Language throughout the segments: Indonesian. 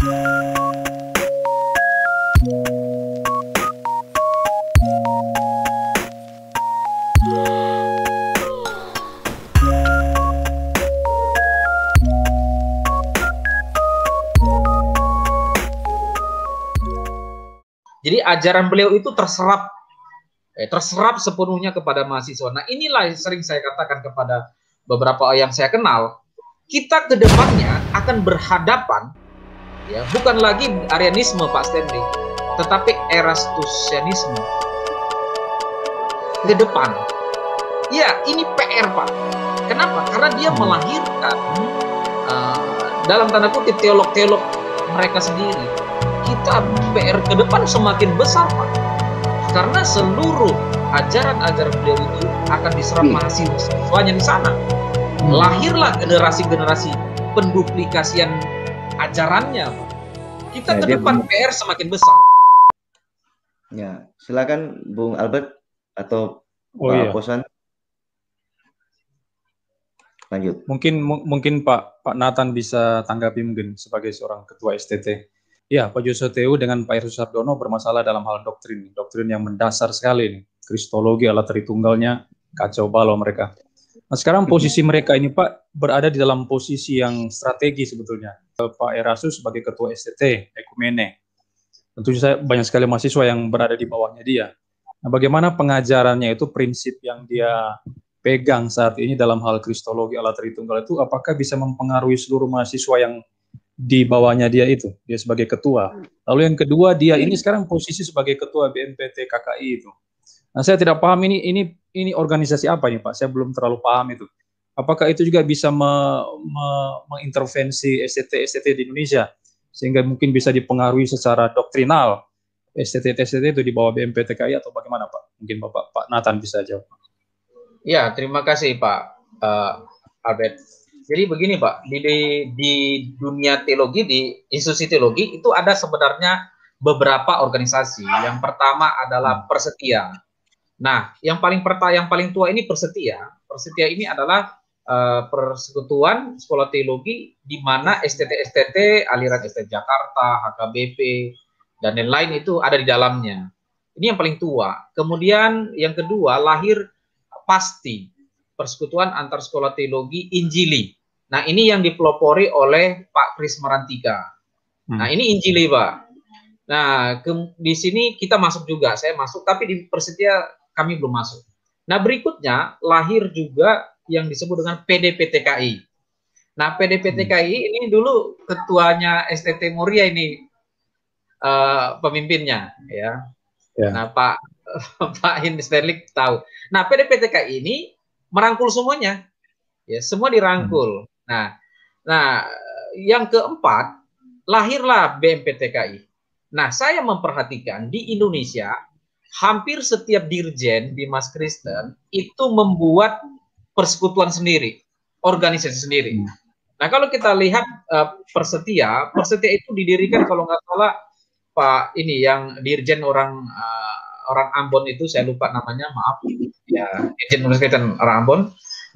Jadi ajaran beliau itu terserap eh, terserap sepenuhnya kepada mahasiswa. Nah, inilah yang sering saya katakan kepada beberapa yang saya kenal, kita ke depannya akan berhadapan ya, bukan lagi Arianisme Pak Stanley, tetapi Erastusianisme. Ke depan. Ya, ini PR, Pak. Kenapa? Karena dia melahirkan uh, dalam tanda kutip teolog-teolog mereka sendiri kita PR ke depan semakin besar Pak. Karena seluruh ajaran-ajaran beliau itu akan diserap hmm. mahasiswanya di sana. Hmm. Lahirlah generasi-generasi penduplikasian ajarannya Pak. Kita ya, ke depan PR semakin besar. Ya, silakan Bung Albert atau oh, Pak iya. Posan. Lanjut. Mungkin mungkin Pak Pak Nathan bisa tanggapi mungkin sebagai seorang ketua STT. Ya, Pak Teu dengan Pak Irsus Sardono bermasalah dalam hal doktrin, doktrin yang mendasar sekali ini. Kristologi alat Tritunggalnya kacau balau mereka. Nah, sekarang posisi mereka ini Pak berada di dalam posisi yang strategi sebetulnya. Pak Erasus sebagai ketua STT Ekumene. Tentu saja banyak sekali mahasiswa yang berada di bawahnya dia. Nah, bagaimana pengajarannya itu prinsip yang dia pegang saat ini dalam hal kristologi alat Tritunggal itu apakah bisa mempengaruhi seluruh mahasiswa yang di bawahnya dia itu, dia sebagai ketua. Lalu yang kedua, dia ini sekarang posisi sebagai ketua BNPT KKI itu. Nah, saya tidak paham ini ini ini organisasi apa nih Pak? Saya belum terlalu paham itu. Apakah itu juga bisa me, me, mengintervensi STT STT di Indonesia sehingga mungkin bisa dipengaruhi secara doktrinal STT STT itu di bawah BNPT KKI atau bagaimana Pak? Mungkin Bapak Pak Nathan bisa jawab. Ya, terima kasih Pak uh, Albert. Jadi begini Pak, di, di, di dunia teologi, di institusi teologi itu ada sebenarnya beberapa organisasi. Yang pertama adalah Persetia. Nah, yang paling pertama, yang paling tua ini Persetia. Persetia ini adalah uh, persekutuan sekolah teologi di mana STT-STT, aliran STT Jakarta, HKBP, dan lain-lain itu ada di dalamnya. Ini yang paling tua. Kemudian yang kedua lahir pasti persekutuan antar sekolah teologi Injili Nah, ini yang dipelopori oleh Pak Kris Marantika. Hmm. Nah, ini Injili, Pak. Nah, ke, di sini kita masuk juga, saya masuk, tapi di Persetia kami belum masuk. Nah, berikutnya lahir juga yang disebut dengan PDPTKI. Nah, PDPTKI hmm. ini dulu ketuanya STT Muria ini uh, pemimpinnya, ya. ya. Nah, Pak Pak Hin Sterling tahu. Nah, PDPTKI ini merangkul semuanya, ya, semua dirangkul. Hmm. Nah, nah yang keempat lahirlah BMPTKI. Nah, saya memperhatikan di Indonesia hampir setiap dirjen di Mas Kristen itu membuat persekutuan sendiri, organisasi sendiri. Hmm. Nah, kalau kita lihat uh, Persetia, Persetia itu didirikan kalau nggak salah Pak ini yang dirjen orang uh, orang Ambon itu saya lupa namanya, maaf ya, dirjen Universitas orang Ambon.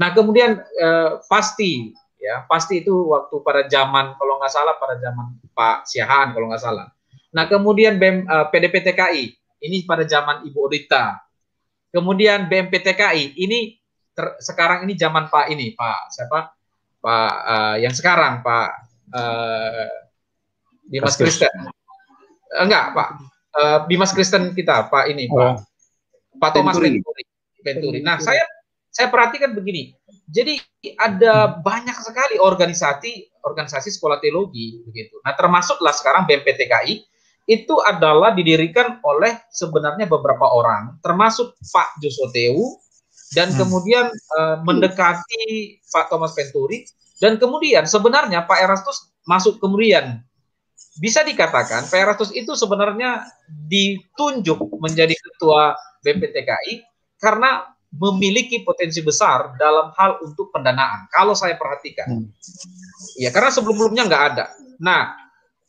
Nah, kemudian uh, pasti ya pasti itu waktu pada zaman kalau nggak salah pada zaman Pak Siahaan kalau nggak salah. Nah kemudian BEM, uh, PDPTKI ini pada zaman Ibu Odita. Kemudian BMPTKI ini ter, sekarang ini zaman Pak ini Pak siapa Pak uh, yang sekarang Pak uh, Dimas Kristen. Enggak Pak uh, Dimas Kristen kita Pak ini oh. Pak Pak Thomas Venturi. Venturi. Nah saya saya perhatikan begini jadi ada banyak sekali organisasi organisasi sekolah teologi begitu. Nah, termasuklah sekarang BMPTKI itu adalah didirikan oleh sebenarnya beberapa orang, termasuk Pak Josoteu dan hmm. kemudian uh, mendekati Pak Thomas Venturi dan kemudian sebenarnya Pak Erastus masuk kemudian bisa dikatakan Pak Erastus itu sebenarnya ditunjuk menjadi ketua BMPTKI karena memiliki potensi besar dalam hal untuk pendanaan. Kalau saya perhatikan, hmm. ya karena sebelum-sebelumnya nggak ada. Nah,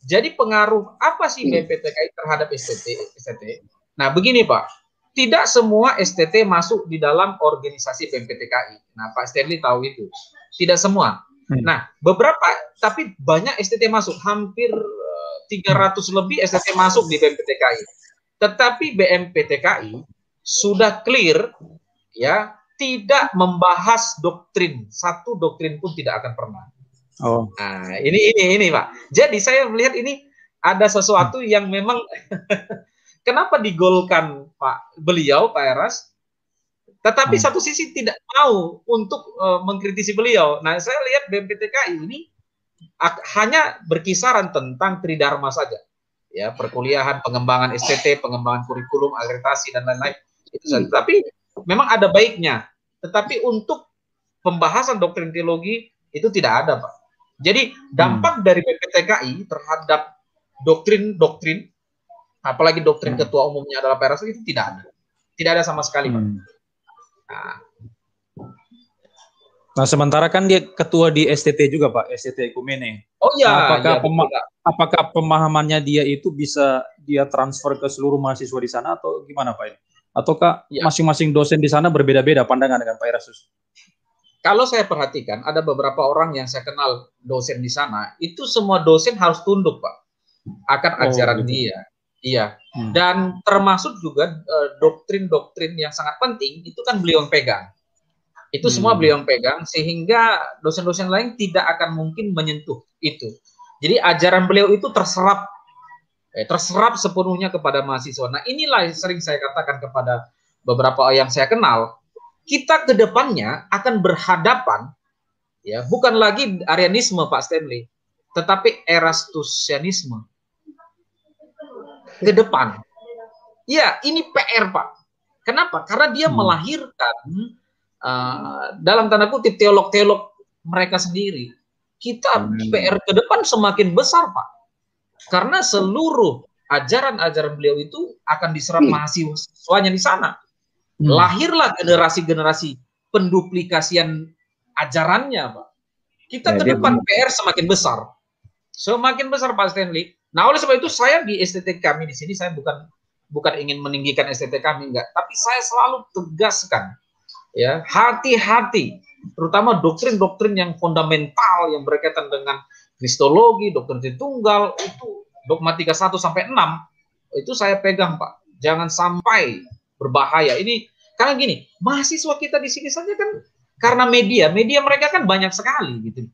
jadi pengaruh apa sih hmm. BPTKI terhadap STT? STT? Nah, begini Pak, tidak semua STT masuk di dalam organisasi BMPTKI. Nah, Pak Stanley tahu itu. Tidak semua. Hmm. Nah, beberapa, tapi banyak STT masuk, hampir 300 lebih STT masuk di BMPTKI. Tetapi BMPTKI sudah clear ya tidak membahas doktrin satu doktrin pun tidak akan pernah. Oh. Nah, ini ini ini Pak. Jadi saya melihat ini ada sesuatu yang memang kenapa digolkan Pak beliau Pak Eras tetapi hmm. satu sisi tidak mau untuk uh, mengkritisi beliau. Nah, saya lihat BMPTKI ini hanya berkisaran tentang tridharma saja. Ya, perkuliahan, pengembangan STT, pengembangan kurikulum, akreditasi dan lain-lain. Itu saja. Hmm. Tapi memang ada baiknya. Tetapi untuk pembahasan doktrin teologi itu tidak ada, Pak. Jadi dampak hmm. dari BPTKI terhadap doktrin-doktrin, apalagi doktrin hmm. ketua umumnya adalah PRS itu tidak ada. Tidak ada sama sekali, Pak. Hmm. Nah. nah, sementara kan dia ketua di STT juga Pak, STT Ekumene. Oh iya. Nah, apakah, ya, pema apakah pemahamannya dia itu bisa dia transfer ke seluruh mahasiswa di sana atau gimana Pak? Ataukah ya. masing-masing dosen di sana berbeda-beda pandangan dengan Pak Erasus? Kalau saya perhatikan, ada beberapa orang yang saya kenal dosen di sana, itu semua dosen harus tunduk Pak akan oh, ajaran gitu. dia. Iya. Hmm. Dan termasuk juga uh, doktrin-doktrin yang sangat penting itu kan beliau yang pegang. Itu hmm. semua beliau yang pegang sehingga dosen-dosen lain tidak akan mungkin menyentuh itu. Jadi ajaran beliau itu terserap eh, terserap sepenuhnya kepada mahasiswa. Nah, inilah yang sering saya katakan kepada beberapa yang saya kenal, kita ke depannya akan berhadapan ya, bukan lagi Arianisme Pak Stanley, tetapi Erastusianisme ke depan. Ya, ini PR, Pak. Kenapa? Karena dia hmm. melahirkan uh, dalam tanda kutip teolog-teolog mereka sendiri. Kita hmm. PR ke depan semakin besar, Pak. Karena seluruh ajaran-ajaran beliau itu akan diserap hmm. mahasiswanya di sana. Hmm. Lahirlah generasi-generasi penduplikasian ajarannya, Pak. Kita ya, ke depan PR semakin besar. Semakin besar Pak Stanley. Nah, oleh sebab itu saya di STT kami di sini saya bukan bukan ingin meninggikan STT kami enggak, tapi saya selalu tegaskan ya, hati-hati terutama doktrin-doktrin yang fundamental yang berkaitan dengan kristologi, doktrin tunggal itu dogmatika 1 sampai 6 itu saya pegang, Pak. Jangan sampai berbahaya. Ini karena gini, mahasiswa kita di sini saja kan karena media, media mereka kan banyak sekali gitu.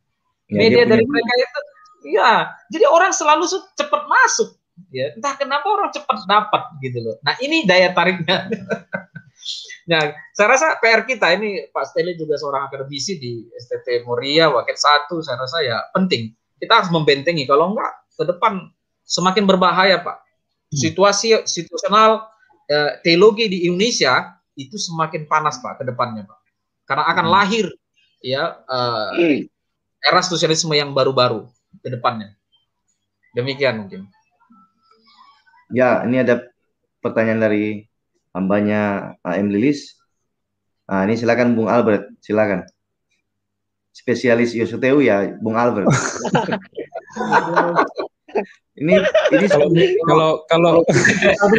Ya, media dari mereka itu Iya, jadi orang selalu cepat masuk. Ya, entah kenapa orang cepat dapat gitu loh. Nah ini daya tariknya. nah, saya rasa PR kita ini Pak Steli juga seorang akademisi di STT Moria, Wakil Satu, saya rasa ya penting. Kita harus membentengi. Kalau enggak, ke depan semakin berbahaya Pak. Situasi situasional eh, teologi di Indonesia itu semakin panas Pak ke depannya Pak. Karena akan hmm. lahir ya eh, era sosialisme yang baru-baru ke depannya. Demikian mungkin. Ya, ini ada pertanyaan dari hambanya AM Lilis. Nah, ini silakan Bung Albert, silakan. Spesialis Yosuteu ya, Bung Albert. ini ini kalau kalau kalau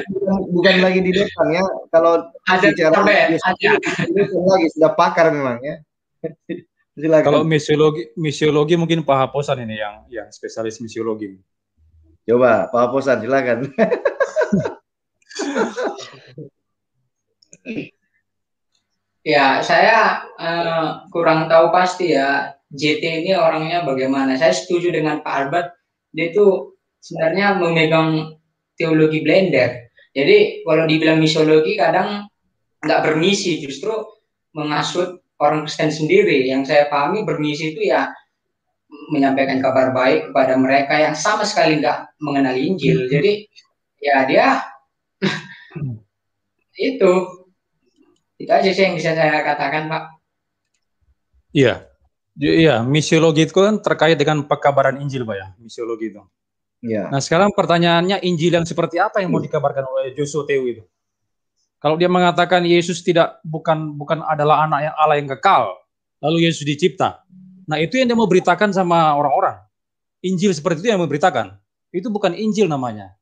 bukan, bukan lagi di depan ya, kalau ada bicara lagi sudah pakar memang ya. Silakan. Kalau misiologi, misiologi mungkin Pak Haposan ini yang yang spesialis misiologi. Coba Pak Haposan silakan. ya, saya uh, kurang tahu pasti ya JT ini orangnya bagaimana. Saya setuju dengan Pak Albert, dia itu sebenarnya memegang teologi blender. Jadi kalau dibilang misiologi kadang nggak bermisi, justru mengasut orang Kristen sendiri yang saya pahami bermisi itu ya menyampaikan kabar baik kepada mereka yang sama sekali nggak mengenal Injil. Hmm. Jadi ya dia itu itu aja sih yang bisa saya katakan Pak. Iya, iya misiologi itu kan terkait dengan pekabaran Injil Pak ya, misiologi itu. Iya. Nah sekarang pertanyaannya Injil yang seperti apa yang mau dikabarkan oleh Joshua Teu itu? Kalau dia mengatakan Yesus tidak bukan bukan adalah anak yang Allah yang kekal, lalu Yesus dicipta. Nah, itu yang dia mau beritakan sama orang-orang. Injil seperti itu yang mau beritakan. Itu bukan Injil namanya.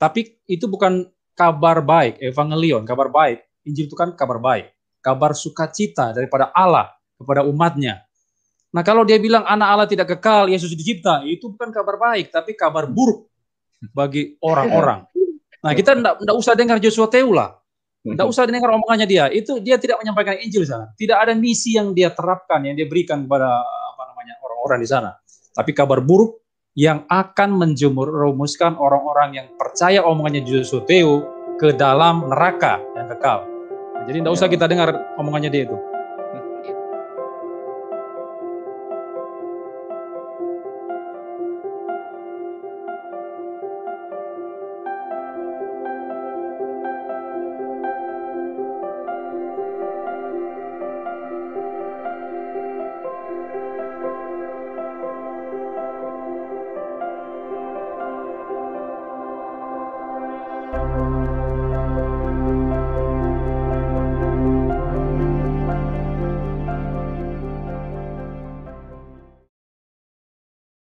Tapi itu bukan kabar baik, evangelion, kabar baik. Injil itu kan kabar baik, kabar sukacita daripada Allah kepada umatnya. Nah, kalau dia bilang anak Allah tidak kekal, Yesus dicipta, itu bukan kabar baik, tapi kabar buruk bagi orang-orang. Nah, kita tidak usah dengar Joshua Teu lah. Tidak usah dengar omongannya dia. Itu dia tidak menyampaikan Injil sana. Tidak ada misi yang dia terapkan, yang dia berikan kepada apa namanya orang-orang di sana. Tapi kabar buruk yang akan menjerumuskan orang-orang yang percaya omongannya Joshua Teu ke dalam neraka yang kekal. Jadi tidak usah kita dengar omongannya dia itu.